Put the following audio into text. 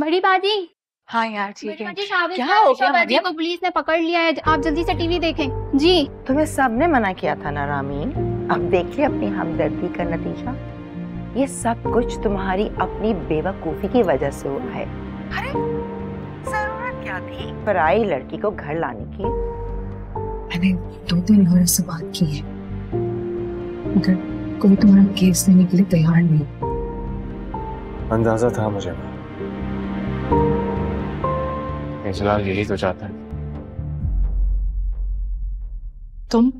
बड़ी बाजी। हाँ यार ठीक है। क्या हो गया, बाजी मरियम? को पुलिस ने पकड़ लिया है। आप जल्दी से टीवी देखें। जी। तुम्हें सबने मना किया था ना रामीन? अब देखिए अपनी हमदर्दी का नतीजा। ये सब कुछ तुम्हारी अपनी बेवकूफ़ी की वजह से हुआ है। अरे ज़रूरत क्या थी? पराई लड़की को घर लाने की। मैंने दो तीन लॉयर से बात की है। मगर कोई तुम्हारा केस लेने के लिए तैयार नहीं। अंदाज़ा था मुझे इजलाल यही तो चाहता है। तुम